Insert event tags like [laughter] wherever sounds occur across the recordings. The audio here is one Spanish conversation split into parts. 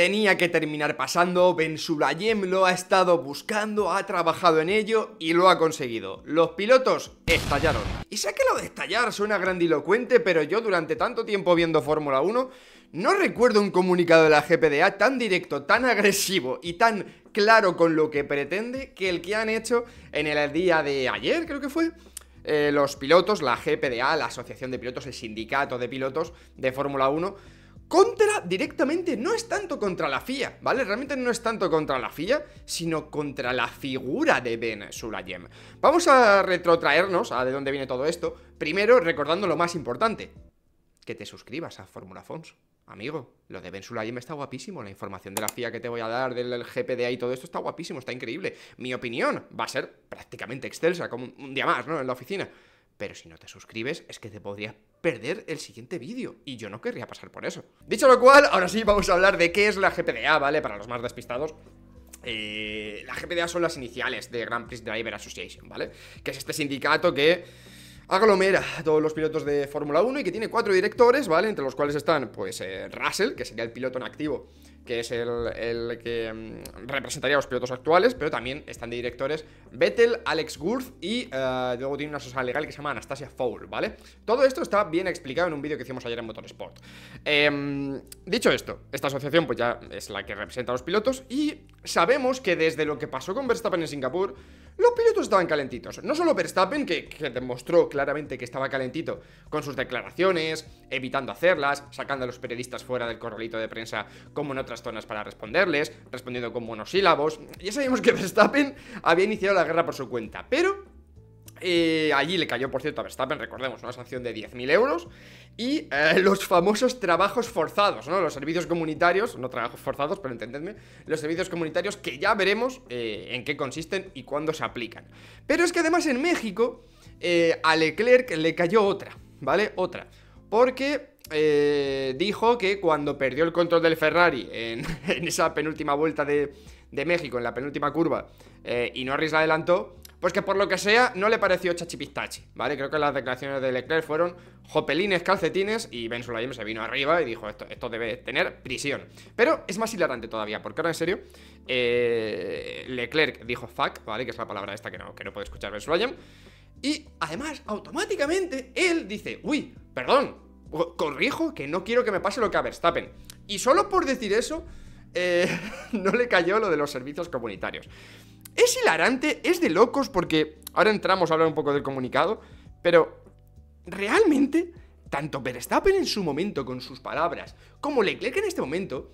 tenía que terminar pasando, Ben Sulayem lo ha estado buscando, ha trabajado en ello y lo ha conseguido. Los pilotos estallaron. Y sé que lo de estallar suena grandilocuente, pero yo durante tanto tiempo viendo Fórmula 1 no recuerdo un comunicado de la GPDA tan directo, tan agresivo y tan claro con lo que pretende que el que han hecho en el día de ayer, creo que fue. Eh, los pilotos, la GPDA, la Asociación de Pilotos, el sindicato de pilotos de Fórmula 1, contra directamente, no es tanto contra la FIA, ¿vale? Realmente no es tanto contra la FIA, sino contra la figura de Ben Sulayem. Vamos a retrotraernos a de dónde viene todo esto, primero recordando lo más importante, que te suscribas a Fórmula Fons. Amigo, lo de Ben Sulayem está guapísimo, la información de la FIA que te voy a dar, del GPDA y todo esto está guapísimo, está increíble. Mi opinión va a ser prácticamente excelsa, como un día más, ¿no? En la oficina. Pero si no te suscribes, es que te podrías perder el siguiente vídeo. Y yo no querría pasar por eso. Dicho lo cual, ahora sí vamos a hablar de qué es la GPDA, ¿vale? Para los más despistados. Eh, la GPDA son las iniciales de Grand Prix Driver Association, ¿vale? Que es este sindicato que aglomera a todos los pilotos de Fórmula 1 y que tiene cuatro directores, ¿vale? Entre los cuales están, pues, eh, Russell, que sería el piloto en activo que es el, que mm, representaría a los pilotos actuales, pero también están de directores Vettel, Alex Gurth y eh, luego tiene una asesora legal que se llama Anastasia Foul, ¿vale? Todo esto está bien explicado en un vídeo que hicimos ayer en Motorsport. Em, dicho esto, esta asociación pues ya es la que representa a los pilotos y sabemos que desde lo que pasó con Verstappen en Singapur, los pilotos estaban calentitos. No solo Verstappen, que, demostró claramente que estaba calentito con sus declaraciones, evitando hacerlas, sacando a los periodistas fuera del corralito de prensa como en otras zonas para responderles, respondiendo con monosílabos. Ya sabíamos que Verstappen había iniciado la guerra por su cuenta, pero eh, allí le cayó, por cierto, a Verstappen, recordemos, una sanción de 10.000 euros. Y eh, [laughs] los famosos trabajos forzados, ¿no? Los servicios comunitarios, no trabajos forzados, pero entendedme, los servicios comunitarios que ya veremos eh, en qué consisten y cuándo se aplican. Pero es que además en México a Leclerc le cayó otra, ¿vale? Otra. Porque dijo que cuando perdió el control del Ferrari en, [laughs] esa penúltima vuelta de, México, en la penúltima curva, y Norris la adelantó, pues que por lo que sea no le pareció chachipistachi, ¿vale? Creo que las declaraciones de Leclerc fueron jopelines, calcetines y Ben Sulayem se vino arriba y dijo esto, esto debe tener prisión. Pero es más hilarante todavía, porque ahora en serio, eh, Leclerc dijo fuck, ¿vale? Que es la palabra esta que no, que no puede escuchar Ben Sulayem. Y además, automáticamente, él dice, uy, perdón, corrijo que no quiero que me pase lo que a Verstappen. Y solo por decir eso, eh, [laughs] no le cayó lo de los servicios comunitarios. Es hilarante, es de locos porque ahora entramos a hablar un poco del comunicado, pero realmente tanto Verstappen en su momento con sus palabras como Leclerc en este momento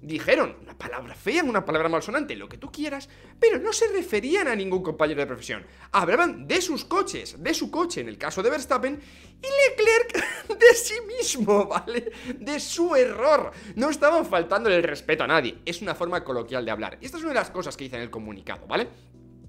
dijeron una palabra fea, una palabra malsonante, lo que tú quieras, pero no se referían a ningún compañero de profesión. Hablaban de sus coches, de su coche en el caso de Verstappen, y Leclerc [laughs] de sí mismo, ¿vale? De su error. No estaban faltando el respeto a nadie. Es una forma coloquial de hablar. Y esta es una de las cosas que dicen en el comunicado, ¿vale?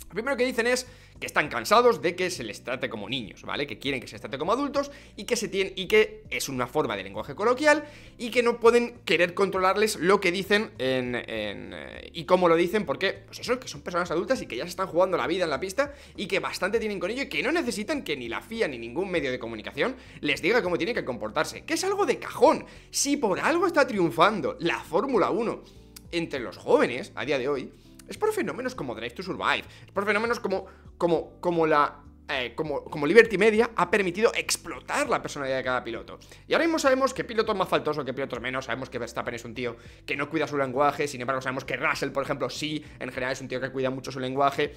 Lo primero que dicen es que están cansados de que se les trate como niños, ¿vale? Que quieren que se les trate como adultos y que se tienen y que es una forma de lenguaje coloquial y que no pueden querer controlarles lo que dicen en, eh, y cómo lo dicen porque pues que son personas adultas y que ya se están jugando la vida en la pista y que bastante tienen con ello y que no necesitan que ni la FIA ni ningún medio de comunicación les diga cómo tienen que comportarse, que es algo de cajón. Si por algo está triunfando la Fórmula 1 entre los jóvenes a día de hoy es por fenómenos como Drive to Survive, es por fenómenos como, como, como la eh, como, como, Liberty Media ha permitido explotar la personalidad de cada piloto. Y ahora mismo sabemos que pilotos más faltosos que pilotos menos, sabemos que Verstappen es un tío que no cuida su lenguaje, sin embargo sabemos que Russell, por ejemplo, sí, en general es un tío que cuida mucho su lenguaje.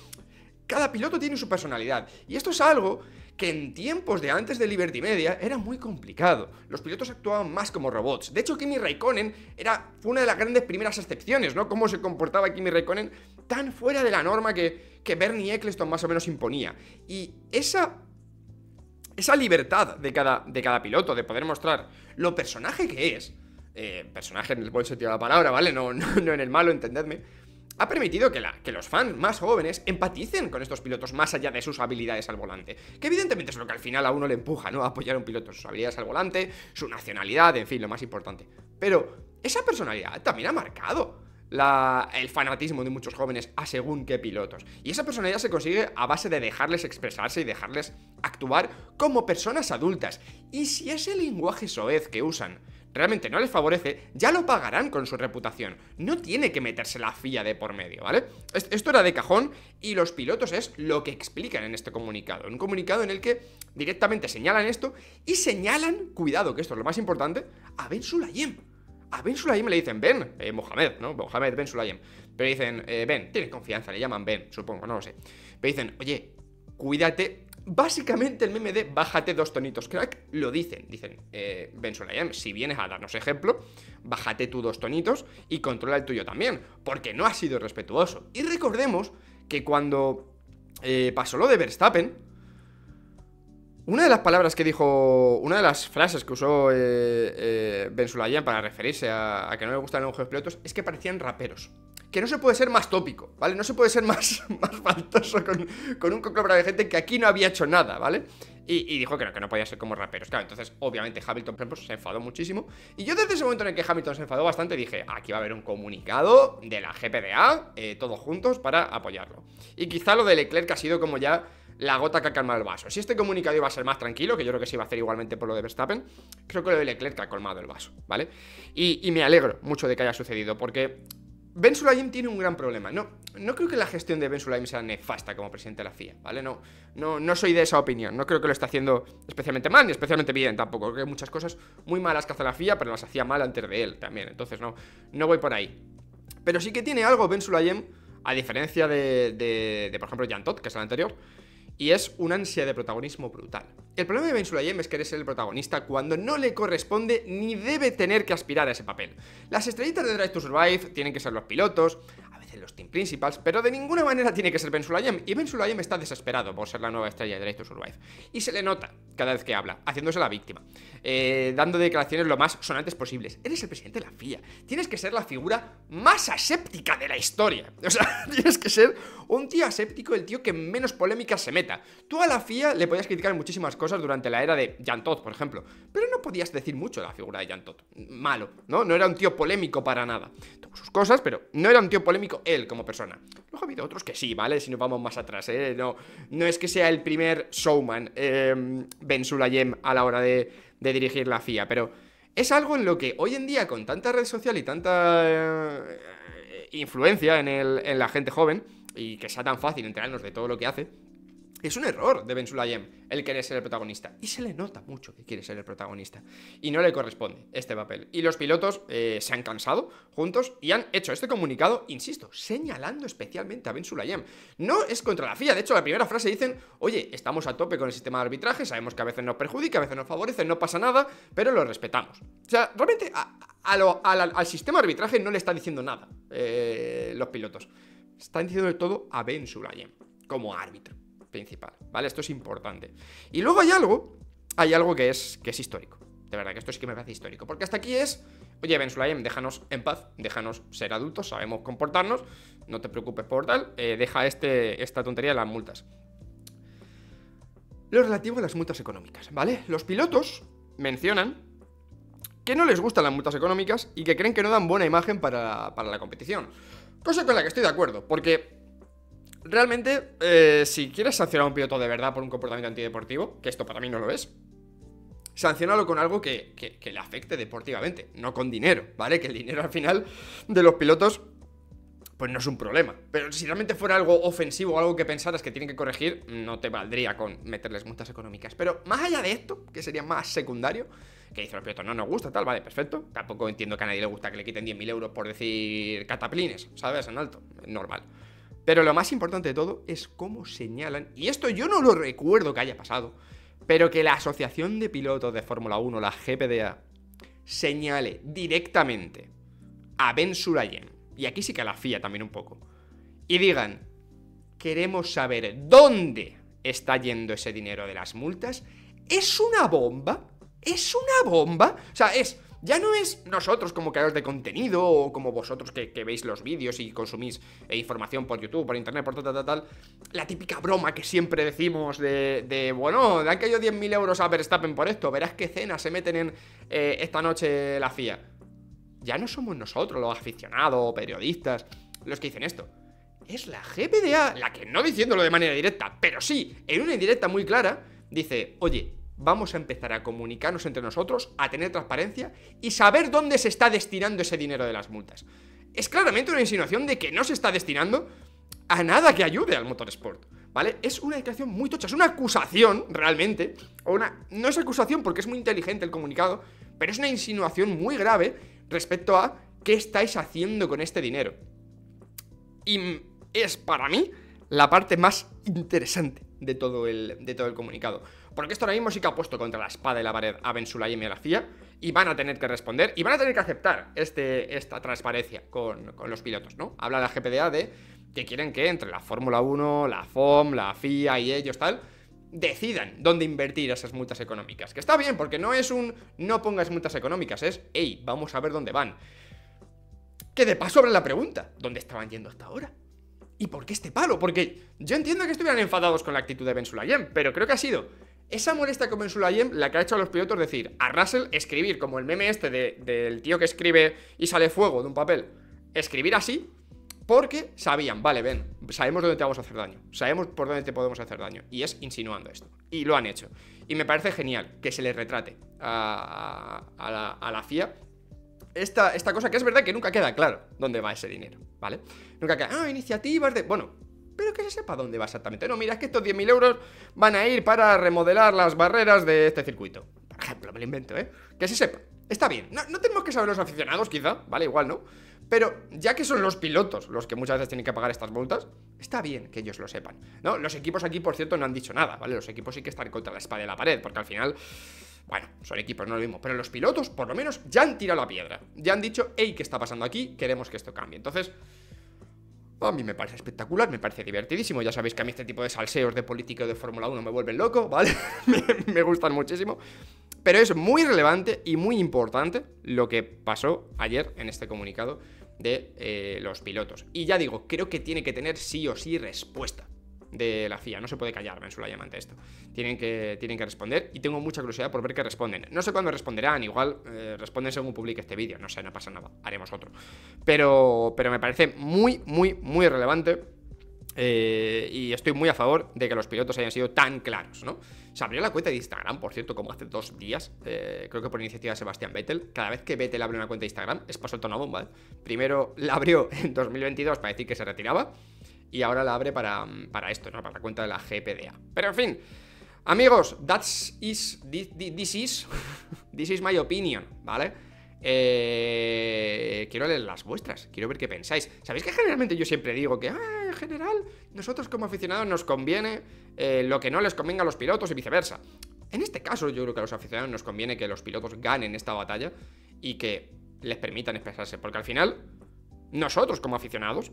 Cada piloto tiene su personalidad. Y esto es algo que en tiempos de antes de Liberty Media era muy complicado. Los pilotos actuaban más como robots. De hecho, Kimi Raikkonen era, fue una de las grandes primeras excepciones, ¿no? Cómo se comportaba Kimi Raikkonen tan fuera de la norma que, que Bernie Eccleston más o menos imponía. Y esa esa libertad de cada, de cada piloto, de poder mostrar lo personaje que es, eh, personaje en el buen sentido de la palabra, ¿vale? No, [laughs] no, no en el malo, entendedme, ha permitido que, los fans más jóvenes empaticen con estos pilotos más allá de sus habilidades al volante. Que evidentemente es lo que al final a uno le empuja, ¿no? A apoyar a un piloto, sus habilidades al volante, su nacionalidad, en fin, lo más importante. Pero esa personalidad también ha marcado el fanatismo de muchos jóvenes a según qué pilotos. Y esa personalidad se consigue a base de dejarles expresarse y dejarles actuar como personas adultas. Y si ese lenguaje soez que usan realmente no les favorece, ya lo pagarán con su reputación. No tiene que meterse la FIA de por medio, ¿vale? Esto era de cajón y los pilotos es lo que explican en este comunicado. Un comunicado en el que directamente señalan esto y señalan, cuidado, que esto es lo más importante, a Ben Sulayem. A Ben Sulayem le dicen Ben, eh, Mohamed, ¿no? Mohamed Ben Sulayem. Pero dicen, eh, Ben, tiene confianza, le llaman Ben, supongo, no lo sé. Pero dicen, oye, cuídate Básicamente el meme de bájate dos tonitos, crack, lo dicen. Dicen, eh, Ben Sulayem, si vienes a darnos ejemplo, bájate tú dos tonitos y controla el tuyo también, porque no ha sido respetuoso. Y recordemos que cuando eh, pasó lo de Verstappen, una de las palabras que dijo, una de las frases que usó eh, eh Ben para referirse a, a, que no le gustan los juegos pilotos es que parecían raperos que no se puede ser más tópico, ¿vale? No se puede ser más, [laughs] más faltoso con, con un conglomerado de gente que aquí no había hecho nada, ¿vale? Y, dijo que no, que no podía ser como raperos. Claro, entonces, obviamente, Hamilton, ejemplo, se enfadó muchísimo. Y yo desde ese momento en el que Hamilton se enfadó bastante, dije, aquí va a haber un comunicado de la GPDA, eh, todos juntos, para apoyarlo. Y quizá lo de Leclerc ha sido como ya la gota que ha calmado el vaso. Si este comunicado iba a ser más tranquilo, que yo creo que se iba a hacer igualmente por lo de Verstappen, creo que lo de Leclerc ha colmado el vaso, ¿vale? Y, y me alegro mucho de que haya sucedido, porque Ben Sulayem tiene un gran problema. No, no creo que la gestión de Ben Sulayem sea nefasta como presidente de la FIA, ¿vale? No, no, no soy de esa opinión. No creo que lo esté haciendo especialmente mal ni especialmente bien tampoco. Creo que hay muchas cosas muy malas que hace la FIA, pero las hacía mal antes de él también. Entonces no, no voy por ahí. Pero sí que tiene algo Ben Sulayem, a diferencia de, de, de por ejemplo, Jan Todt, que es el anterior, y es una ansia de protagonismo brutal. El problema de Ben Sulayem es querer ser el protagonista cuando no le corresponde ni debe tener que aspirar a ese papel. Las estrellitas de Drive to Survive tienen que ser los pilotos, los team principals, pero de ninguna manera tiene que ser Ben Sulayem. Y Ben Sulayem está desesperado por ser la nueva estrella de Drive to Survive. Y se le nota cada vez que habla, haciéndose la víctima, eh, dando declaraciones lo más sonantes posibles. Eres el presidente de la FIA, tienes que ser la figura más aséptica de la historia. [laughs] O sea, tienes que ser un tío aséptico, el tío que menos polémicas se meta. Tú a la FIA le podías criticar muchísimas cosas durante la era de Jan Todt, por ejemplo, pero no podías decir mucho de la figura de Jan Todt. Malo, ¿no? No era un tío polémico para nada. Tuvo sus cosas, pero no era un tío polémico él como persona. Luego ha habido otros que sí, ¿vale? Si nos vamos más atrás, ¿eh? No, no es que sea el primer showman eh, Ben Sulayem a la hora de, dirigir la FIA, pero es algo en lo que hoy en día, con tanta red social y tanta eh, influencia en, en la gente joven, y que sea tan fácil enterarnos de todo lo que hace, es un error de Ben Sulayem el querer ser el protagonista. Y se le nota mucho que quiere ser el protagonista. Y no le corresponde este papel. Y los pilotos eh, se han cansado juntos y han hecho este comunicado, insisto, señalando especialmente a Ben Sulayem. No es contra la FIA. De hecho, la primera frase dicen, oye, estamos a tope con el sistema de arbitraje, sabemos que a veces nos perjudica, a veces nos favorece, no pasa nada, pero lo respetamos. O sea, realmente al sistema de arbitraje no le está diciendo nada eh, los pilotos. Están diciendo de todo a Ben Sulayem como árbitro principal, ¿vale? Esto es importante. Y luego hay algo, hay algo que es, que es histórico. De verdad que esto sí que me parece histórico. Porque hasta aquí es, oye, Ben Sulayem, déjanos en paz, déjanos ser adultos, sabemos comportarnos, no te preocupes por tal, eh, deja este, esta tontería de las multas. Lo relativo a las multas económicas, ¿vale? Los pilotos mencionan que no les gustan las multas económicas y que creen que no dan buena imagen para, para la competición. Cosa con la que estoy de acuerdo, porque realmente, eh, si quieres sancionar a un piloto de verdad por un comportamiento antideportivo, que esto para mí no lo es, sancionalo con algo que, le afecte deportivamente, no con dinero, ¿vale? Que el dinero al final de los pilotos pues no es un problema. Pero si realmente fuera algo ofensivo o algo que pensaras que tienen que corregir, no te valdría con meterles multas económicas. Pero más allá de esto, que sería más secundario, que dice los pilotos, no nos gusta, tal, vale, perfecto. Tampoco entiendo que a nadie le gusta que le quiten 10.000 euros por decir cataplines, ¿sabes? En alto, normal. Pero lo más importante de todo es cómo señalan, y esto yo no lo recuerdo que haya pasado, pero que la Asociación de Pilotos de Fórmula 1, la GPDA, señale directamente a Ben Sulayem, y aquí sí que a la FIA también un poco, y digan, queremos saber dónde está yendo ese dinero de las multas, es una bomba, es una bomba, o sea, es ya no es nosotros como creadores de contenido o como vosotros que, veis los vídeos y consumís eh, información por YouTube, por internet, por tal, tal, tal, tal, la típica broma que siempre decimos de, de bueno, le han caído 10.000 euros a Verstappen por esto, verás qué cena se meten en eh, esta noche la FIA. Ya no somos nosotros los aficionados periodistas los que dicen esto. Es la GPDA la que no diciéndolo de manera directa, pero sí, en una indirecta muy clara, dice, oye, vamos a empezar a comunicarnos entre nosotros, a tener transparencia y saber dónde se está destinando ese dinero de las multas. Es claramente una insinuación de que no se está destinando a nada que ayude al motorsport, ¿vale? Es una declaración muy tocha, es una acusación realmente, una... no es acusación porque es muy inteligente el comunicado, pero es una insinuación muy grave respecto a qué estáis haciendo con este dinero. Y es para mí la parte más interesante de todo el, de todo el comunicado. Porque esto ahora mismo sí que ha puesto contra la espada y la pared a Ben Sulayem y a la FIA y van a tener que responder y van a tener que aceptar este, esta transparencia con, con los pilotos, ¿no? Habla la GPDA de que quieren que entre la Fórmula 1, la FOM, la FIA y ellos tal decidan dónde invertir esas multas económicas. Que está bien, porque no es un no pongas multas económicas, es, hey, vamos a ver dónde van. Que de paso abre la pregunta, ¿dónde estaban yendo hasta ahora? ¿Y por qué este palo? Porque yo entiendo que estuvieran enfadados con la actitud de Ben Sulayem, pero creo que ha sido esa molestia con Ben Sulayem la que ha hecho a los pilotos decir, a Russell escribir como el meme este del tío que escribe y sale fuego de un papel, escribir así, porque sabían, vale, ven, sabemos dónde te vamos a hacer daño, sabemos por dónde te podemos hacer daño, y es insinuando esto, y lo han hecho. Y me parece genial que se les retrate a, la, FIA esta, esta, cosa que es verdad que nunca queda claro dónde va ese dinero, ¿vale? Nunca queda, ah, iniciativas de... Bueno, pero que se sepa dónde va exactamente. No, mira, es que estos 10.000 euros van a ir para remodelar las barreras de este circuito. Por ejemplo, me lo invento, ¿eh? Que se sepa. Está bien. No, no tenemos que saber los aficionados, quizá, ¿vale? Igual, ¿no? Pero ya que son los pilotos los que muchas veces tienen que pagar estas multas, está bien que ellos lo sepan. ¿no? Los equipos aquí, por cierto, no han dicho nada, ¿vale? Los equipos sí que están contra la espada de la pared, porque al final, bueno, son equipos, no lo mismo. Pero los pilotos, por lo menos, ya han tirado la piedra. Ya han dicho, hey, ¿qué está pasando aquí? Queremos que esto cambie. Entonces, a mí me parece espectacular, me parece divertidísimo. Ya sabéis que a mí este tipo de salseos de política o de Fórmula 1 me vuelven loco, [laughs] ¿vale? me gustan muchísimo. Pero es muy relevante y muy importante lo que pasó ayer en este comunicado de eh, los pilotos. Y ya digo, creo que tiene que tener sí o sí respuesta de la FIA. No se puede callar llamada ante esto. Tienen que, tienen que responder y tengo mucha curiosidad por ver qué responden. No sé cuándo responderán, igual eh, responden según publique este vídeo. No sé, no pasa nada, haremos otro. Pero, pero me parece muy, muy, muy relevante eh, y estoy muy a favor de que los pilotos hayan sido tan claros, ¿no? Se abrió la cuenta de Instagram, por cierto, como hace dos días, eh, creo que por iniciativa de Sebastián Vettel. Cada vez que Vettel abre una cuenta de Instagram, es para soltar una bomba, ¿eh? Primero la abrió en 2022 para decir que se retiraba, y ahora la abre para, para esto, ¿no? Para la cuenta de la GPDA. Pero en fin, amigos, that's is, this is, [laughs] this is my opinion, ¿vale? Eh, quiero leer las vuestras, quiero ver qué pensáis. ¿Sabéis que generalmente yo siempre digo que, ah, en general, nosotros como aficionados nos conviene eh, lo que no les convenga a los pilotos y viceversa? En este caso, yo creo que a los aficionados nos conviene que los pilotos ganen esta batalla y que les permitan expresarse, porque al final, nosotros como aficionados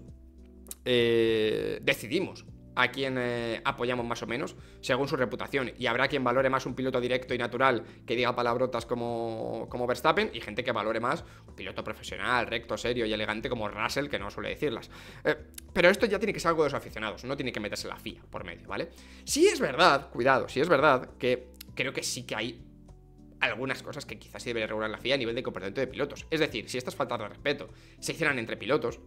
eh, decidimos a quien eh, apoyamos más o menos, según su reputación. Y habrá quien valore más un piloto directo y natural que diga palabrotas como, como Verstappen, y gente que valore más un piloto profesional, recto, serio y elegante como Russell, que no suele decirlas. Eh, pero esto ya tiene que ser algo de los aficionados, no tiene que meterse la FIA por medio, ¿vale? Si es verdad, cuidado, si es verdad que creo que sí que hay algunas cosas que quizás sí debería regular la FIA a nivel de comportamiento de pilotos. Es decir, si estas faltas de respeto se hicieran entre pilotos,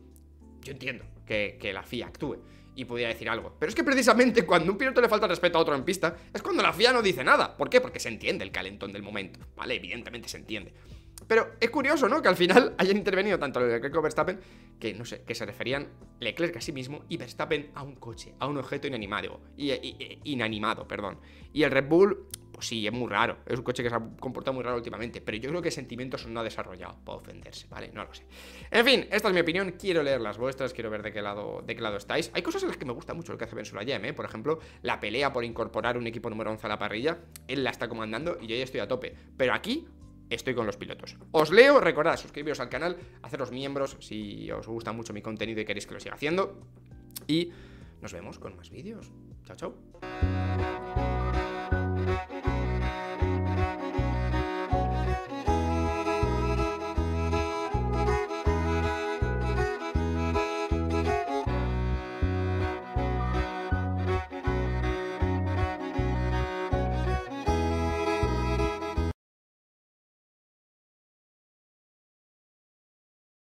yo entiendo que, que la FIA actúe y podría decir algo. Pero es que precisamente cuando un piloto le falta respeto a otro en pista, es cuando la FIA no dice nada. ¿Por qué? Porque se entiende el calentón del momento, ¿vale? Evidentemente se entiende. Pero es curioso, ¿no? Que al final [laughs] hayan intervenido tanto Leclerc como Verstappen, que no sé, que se referían Leclerc a sí mismo y Verstappen a un coche, a un objeto inanimado. Y, inanimado, perdón. Y el Red Bull, pues sí, es muy raro. Es un coche que se ha comportado muy raro últimamente. Pero yo creo que sentimientos no ha desarrollado para ofenderse, ¿vale? No lo sé. En fin, esta es mi opinión. Quiero leer las vuestras, quiero ver de qué lado, de qué lado estáis. Hay cosas en las que me gusta mucho lo que hace Ben Sulayem, ¿eh? Por ejemplo, la pelea por incorporar un equipo número 11 a la parrilla. Él la está comandando y yo ya estoy a tope. Pero aquí estoy con los pilotos. Os leo, recordad, suscribiros al canal, haceros miembros si os gusta mucho mi contenido y queréis que lo siga haciendo. Y nos vemos con más vídeos. Chao, chao.